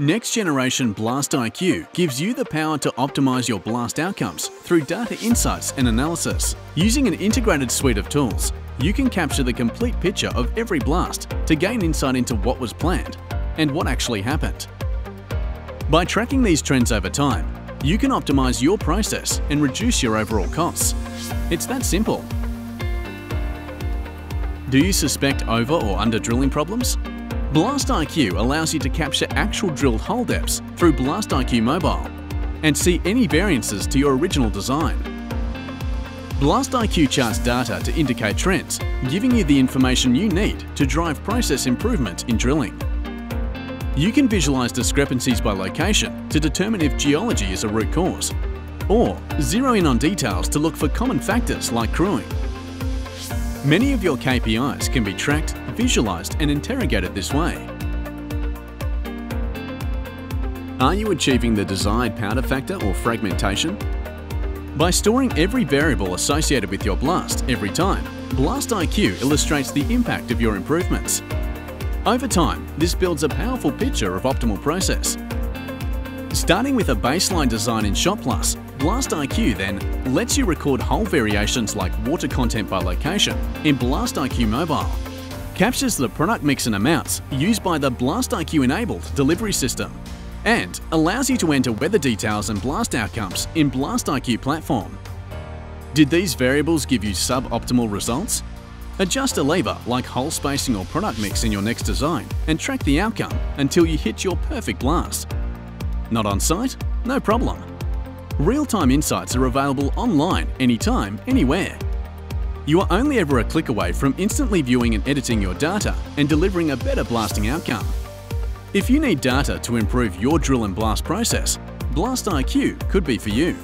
Next generation Blast IQ gives you the power to optimize your blast outcomes through data insights and analysis. Using an integrated suite of tools, you can capture the complete picture of every blast to gain insight into what was planned and what actually happened. By tracking these trends over time, you can optimize your process and reduce your overall costs. It's that simple. Do you suspect over or under drilling problems? Blast IQ allows you to capture actual drilled hole depths through Blast IQ Mobile and see any variances to your original design. Blast IQ charts data to indicate trends, giving you the information you need to drive process improvement in drilling. You can visualise discrepancies by location to determine if geology is a root cause, or zero in on details to look for common factors like crewing. Many of your KPIs can be tracked, visualised and interrogated this way. Are you achieving the desired powder factor or fragmentation? By storing every variable associated with your blast every time, Blast IQ illustrates the impact of your improvements. Over time, this builds a powerful picture of optimal process. Starting with a baseline design in ShotPlus, Blast IQ then lets you record hole variations like water content by location in Blast IQ Mobile. Captures the product mix and amounts used by the Blast IQ enabled delivery system and allows you to enter weather details and blast outcomes in Blast IQ platform. Did these variables give you suboptimal results? Adjust a lever like hole spacing or product mix in your next design and track the outcome until you hit your perfect blast. Not on site? No problem. Real-time insights are available online, anytime, anywhere. You are only ever a click away from instantly viewing and editing your data and delivering a better blasting outcome. If you need data to improve your drill and blast process, Blast IQ could be for you.